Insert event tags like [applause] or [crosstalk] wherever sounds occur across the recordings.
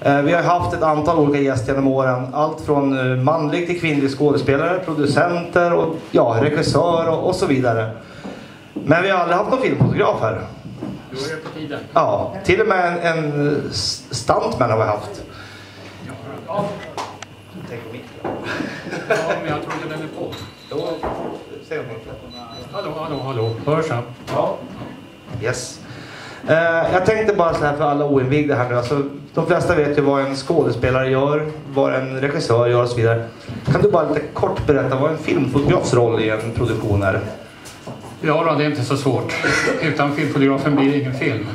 Eh, vi har haft ett antal olika gäster genom åren. Allt från eh, manlig till kvinnlig skådespelare, producenter och ja, regissör och, och så vidare. Men vi har aldrig haft någon filmfotograf här. Då är det på tiden. Ja, till och med en, en stuntman har vi haft. Ja, men jag tror inte den är på. Då ser. Hallå, hallå, hallå. Hörs han? Ja. Yes. Eh, jag tänkte bara så här för alla oinvigda här nu. Alltså, de flesta vet ju vad en skådespelare gör, vad en regissör gör och så vidare. Kan du bara lite kort berätta vad en filmfotografs roll i en produktion är? Ja, då, det är inte så svårt. Utan filmfotografen blir det ingen film.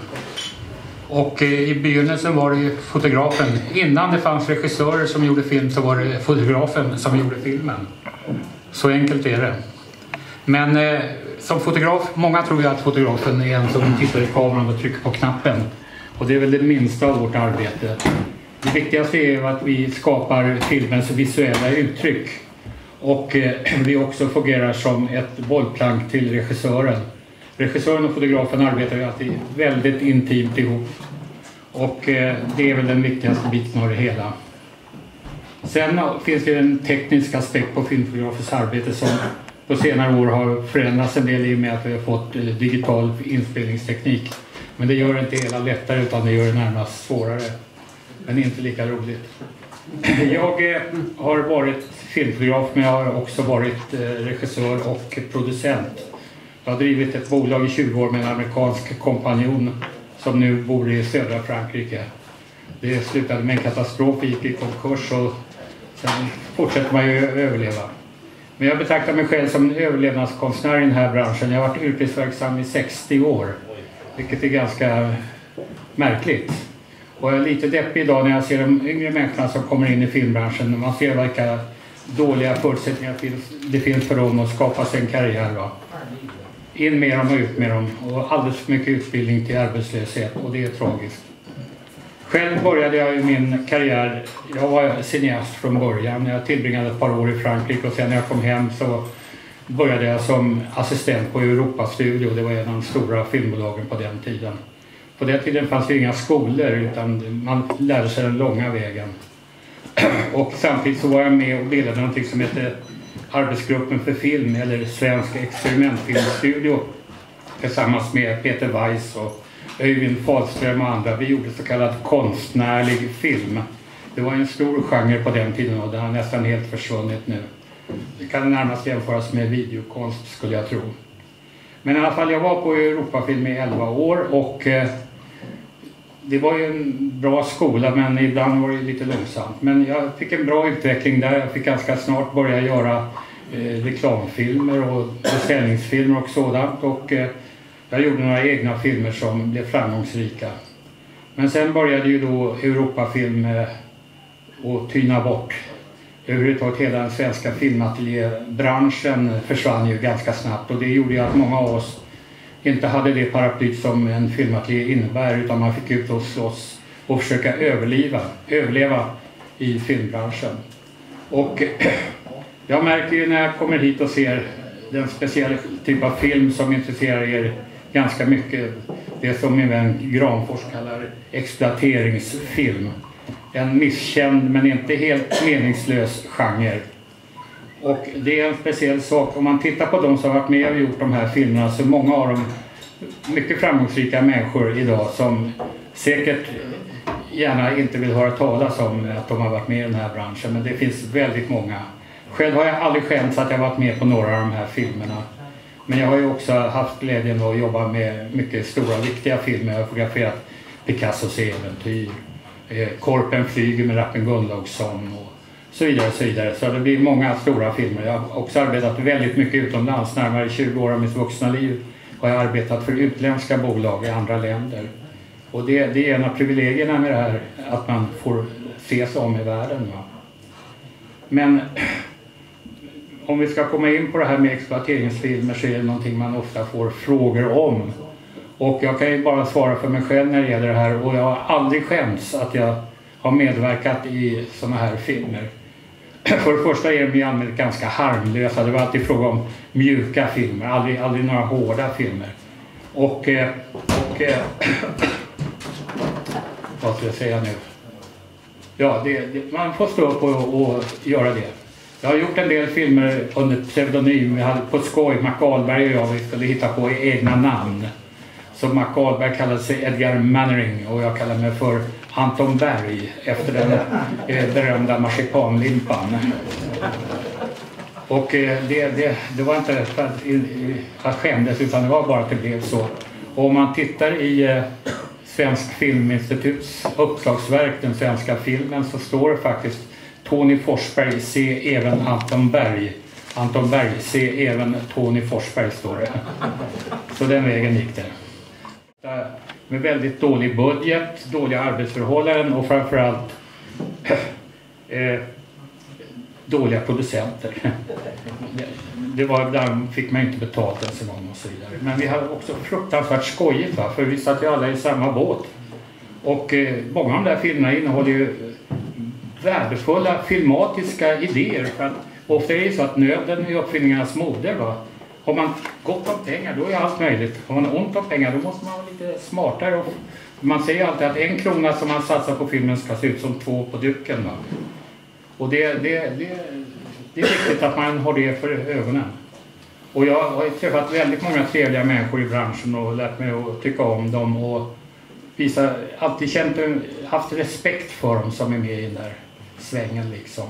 Och eh, i begynnelsen var det ju fotografen. Innan det fanns regissörer som gjorde film så var det fotografen som gjorde filmen. Så enkelt är det. Men eh, som fotograf, många tror ju att fotografen är en som tittar i kameran och trycker på knappen. Och det är väl det minsta av vårt arbete. Det viktigaste är ju att vi skapar filmens visuella uttryck. Och eh, [clears throat] vi också fungerar som ett bollplank till regissören. Regissören och fotografen arbetar ju alltid väldigt intimt ihop. Och eh, det är väl den viktigaste biten av det hela. Sen finns det en teknisk aspekt på filmfotografers arbete som på senare år har förändrats en del i och med att vi har fått eh, digital inspelningsteknik. Men det gör det inte hela lättare utan det gör det närmast svårare. Men inte lika roligt. [clears throat] Jag eh, har varit filmfotograf men jag har också varit eh, regissör och producent. Jag har drivit ett bolag i 20 år med en amerikansk kompanjon som nu bor i södra Frankrike. Det slutade med en katastrof, vi gick i konkurs och sen fortsätter man ju överleva. Men jag betraktar mig själv som en överlevnadskonstnär i den här branschen. Jag har varit yrkesverksam i 60 år, vilket är ganska märkligt. Och jag är lite deppig idag när jag ser de yngre människorna som kommer in i filmbranschen. Man ser vilka dåliga förutsättningar det finns för dem att skapa sig en karriär. Va? In med dem och ut med dem. Och alldeles för mycket utbildning till arbetslöshet och det är tragiskt. Själv började jag ju min karriär, jag var cineast från början. Jag tillbringade ett par år i Frankrike och sen när jag kom hem så började jag som assistent på Europastudio. Det var en av de stora filmbolagen på den tiden. På den tiden fanns det inga skolor utan man lärde sig den långa vägen. [clears throat] Och samtidigt så var jag med och bildade någonting som hette Arbetsgruppen för film eller Svensk experimentfilmstudio tillsammans med Peter Weiss och Öyvind Fahlström och andra. Vi gjorde så kallad konstnärlig film. Det var en stor genre på den tiden och det har nästan helt försvunnit nu. Det kan närmast jämföras med videokonst skulle jag tro. Men i alla fall, jag var på Europafilm i 11 år och eh, det var ju en bra skola men ibland var det lite långsamt. Men jag fick en bra utveckling där. Jag fick ganska snart börja göra eh, reklamfilmer och beställningsfilmer och sådant. Och, eh, jag gjorde några egna filmer som blev framgångsrika. Men sen började ju då Europafilm eh, att tyna bort. Överhuvudtaget hela den svenska filmateljébranschen försvann ju ganska snabbt och det gjorde ju att många av oss inte hade det paraplyt som en filmateljé innebär utan man fick ut och slåss och försöka överleva, överleva i filmbranschen. Och [clears throat] jag märker ju när jag kommer hit och ser den speciella typ av film som intresserar er ganska mycket. Det som min vän Granfors kallar exploateringsfilm. En misskänd men inte helt meningslös genre. Och det är en speciell sak. Om man tittar på de som har varit med och gjort de här filmerna så är många av dem mycket framgångsrika människor idag som säkert gärna inte vill höra talas om att de har varit med i den här branschen. Men det finns väldigt många. Själv har jag aldrig skämts att jag varit med på några av de här filmerna. Men jag har ju också haft glädjen att jobba med mycket stora viktiga filmer. Jag har fotograferat Picassos äventyr, eh, Korpen flyger med Rappen Gunnlaugsson och så vidare. Så, vidare. så det blir många stora filmer. Jag har också arbetat väldigt mycket utomlands. Närmare 20 år av mitt vuxna liv har jag arbetat för utländska bolag i andra länder. Och det, det är en av privilegierna med det här, att man får se sig om i världen. Va? Men om vi ska komma in på det här med exploateringsfilmer så är det någonting man ofta får frågor om. Och jag kan ju bara svara för mig själv när det gäller det här och jag har aldrig skämts att jag har medverkat i sådana här filmer. [clears throat] För det första är de i allmänhet ganska harmlösa. Det var alltid fråga om mjuka filmer, aldrig, aldrig några hårda filmer. Och, eh, och eh, [clears throat] vad ska jag säga nu? Ja, det, det, man får stå upp och, och göra det. Jag har gjort en del filmer under pseudonym. Vi hade på skoj, Mac Ahlberg och jag, vi skulle hitta på egna namn. Så Mac Ahlberg kallade sig Edgar Mannering och jag kallade mig för Anton Berg efter den eh, berömda marsipanlimpan. Och eh, det, det, det var inte för att jag skämdes utan det var bara att det blev så. Och om man tittar i eh, Svensk Filminstituts uppslagsverk, den svenska filmen, så står det faktiskt Tony Forsberg, se även Anton Berg. Anton Berg, se även Tony Forsberg, står det. Så den vägen gick det. Med väldigt dålig budget, dåliga arbetsförhållanden och framförallt eh, dåliga producenter. Det var, där fick man inte betalt ens en gång och så vidare. Men vi hade också fruktansvärt skojigt va? för vi satt ju alla i samma båt. Och eh, många av de där filmerna innehåller ju värdefulla filmatiska idéer. För att ofta är det så att nöden är uppfinningarnas moder. Va? Har man gott om pengar då är allt möjligt. Har man ont om pengar då måste man vara lite smartare. Och man säger alltid att en krona som man satsar på filmen ska se ut som två på duken. Va? Och det, det, det, det är viktigt att man har det för ögonen. Och jag har träffat väldigt många trevliga människor i branschen och lärt mig att tycka om dem och visa, alltid känt, haft respekt för dem som är med i den där svängen liksom.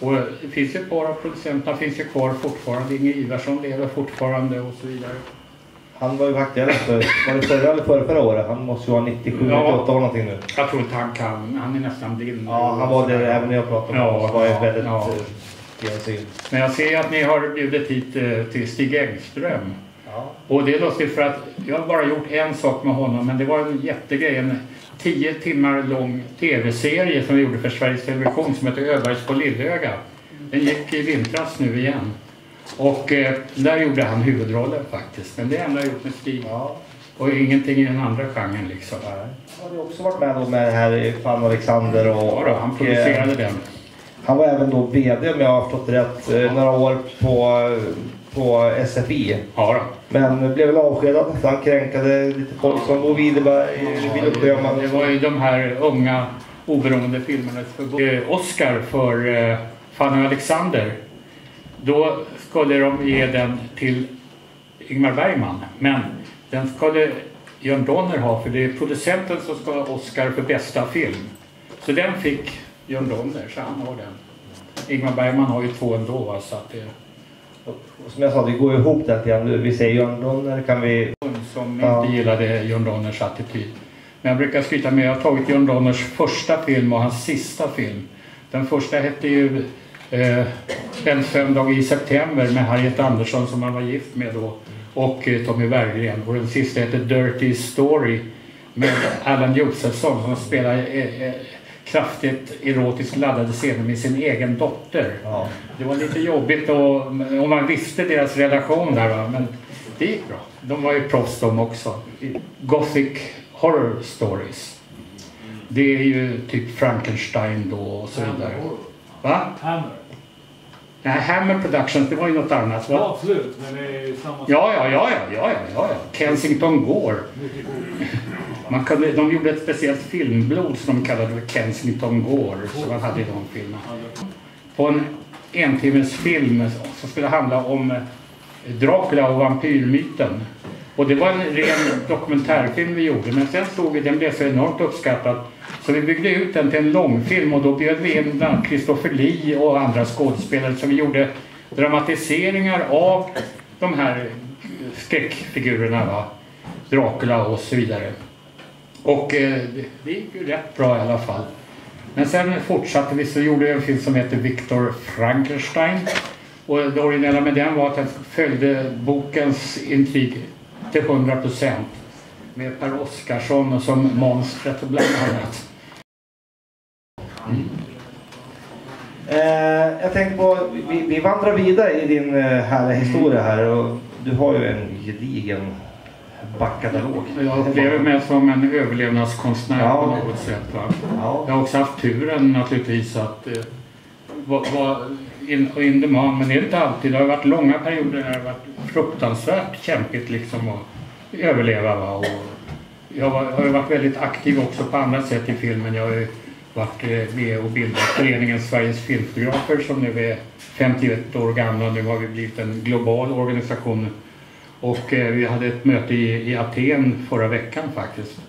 Och det finns ju ett par av producenterna finns ju kvar fortfarande. Inge Ivarsson lever fortfarande och så vidare. Han var ju aktuell för, var det förra eller förra, förra året? Han måste ju vara 97, ja, 98 år någonting nu. Jag tror inte han kan. Han är nästan blind. Ja, han var det även när jag pratade med honom. Ja, var ja, väldigt ja. Eh, Men jag ser att ni har bjudit hit eh, till Stig Engström. Ja. Och det är lustigt för att jag har bara gjort en sak med honom men det var en jättegrej. En tio timmar lång tv-serie som vi gjorde för Sveriges Television som heter Öbergs på Lillöga. Den gick i vintras nu igen. Och eh, där gjorde han huvudrollen faktiskt. Men det är enda jag gjort med Stig. Ja. Och ingenting i den andra genren liksom. Ja. Har du också varit med med det här Fan Alexander och... Ja då, han producerade och, den. Han var även då VD om jag har förstått rätt eh, några år på, på SFI. Ja då. Men blev väl avskedad. Han kränkade lite folk som Bo Widerberg, Filip Sjöman. Det var ju de här unga oberoende filmernas förbund. Eh, Oscar för eh, Fanny Alexander. Då skulle de ge den till Ingmar Bergman. Men den skulle Jörn Donner ha för det är producenten som ska ha Oscar för bästa film. Så den fick Jörn Donner, så han har den. Ingmar Bergman har ju två ändå. Så att det... Som jag sa, det går ihop lite grann. Vi säger Jörn Donner kan vi... Som ja. inte gillade Jörn Donners attityd. Men jag brukar skryta med, jag har tagit Jörn Donners första film och hans sista film. Den första hette ju eh, En söndag i september med Harriet Andersson som han var gift med då och eh, Tommy Berggren. Och den sista hette Dirty Story med Allan Josefsson som spelar eh, eh, kraftigt erotiskt laddade scener med sin egen dotter. Ja. Det var lite jobbigt och, om man visste deras relation där va? men det gick bra. De var ju proffs de också. Gothic Horror Stories. Det är ju typ Frankenstein då och så vidare. Va? Hammer. Nej, Hammer Productions, det var ju något annat. Va? Ja, absolut. Men det är samma sak. Ja, ja, ja, ja, ja, ja, ja. Kensington Gore. Man kunde, de gjorde ett speciellt filmblod som de kallade för Kensington Gore. som man hade de filmerna. På en entimmes film som skulle handla om eh, Dracula och vampyrmyten. Och det var en ren dokumentärfilm vi gjorde. Men sen såg vi, den blev så enormt uppskattad så vi byggde ut den till en långfilm och då bjöd vi in Christopher Lee och andra skådespelare så vi gjorde dramatiseringar av de här skräckfigurerna. Va? Dracula och så vidare. Och eh, det gick ju rätt bra i alla fall. Men sen fortsatte vi så gjorde jag en film som heter Victor Frankenstein. Och det originella med den var att den följde bokens intrig till 100 procent. Med Per Oscarsson som monstret bland annat. Mm. Eh, jag tänkte på, vi, vi, vandrar vidare i din eh, härliga historia här och du har ju en gedigen backkatalog. Jag upplever mig som en överlevnadskonstnär ja. på något sätt. Va? Ja. Jag har också haft turen naturligtvis att eh, vara in, in demand, men det är inte alltid. Det har varit långa perioder när det har varit fruktansvärt kämpigt liksom att överleva. Va? Och jag har ju varit väldigt aktiv också på andra sätt i filmen. Jag har ju varit eh, med och bildat föreningen Sveriges filmfotografer som nu är 51 år gamla. Nu har vi blivit en global organisation. Och eh, vi hade ett möte i, i Aten förra veckan faktiskt.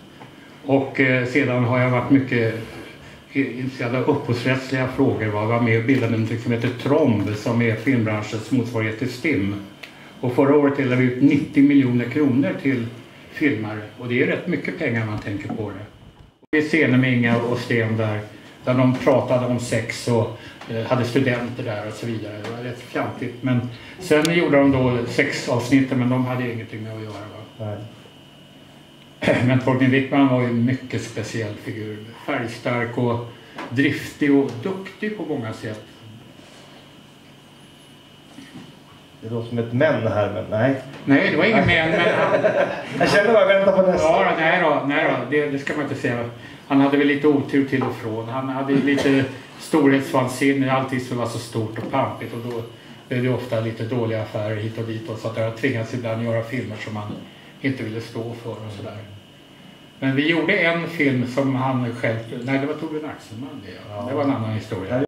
Och eh, sedan har jag varit mycket eh, intresserad av upphovsrättsliga frågor. Jag var med och bildade något som heter Tromb som är filmbranschens motsvarighet till STIM. Och förra året delade vi ut 90 miljoner kronor till filmare och det är rätt mycket pengar man tänker på det. Det är scener med Inga och Sten där, där de pratade om sex och eh, hade studenter där och så vidare. Det var rätt fjantigt. Men sen gjorde de då sex avsnitt men de hade ingenting med att göra. Va? [clears throat] Men Torgny Wickman var ju en mycket speciell figur. Färgstark och driftig och duktig på många sätt. Det låter som ett men här, men nej. Nej, det var ingen men. men [laughs] Jag känner bara vänta på nästa. Ja, nej då, nej då det, det, ska man inte säga. Han hade väl lite otur till och från. Han hade lite storhetsvansinne, allting som var så stort och pampigt och då blev det ofta lite dåliga affärer hit och dit och så att jag tvingats ibland göra filmer som han inte ville stå för och sådär. Men vi gjorde en film som han själv, nej det var Torbjörn Axelman det, ja. det var en annan historia.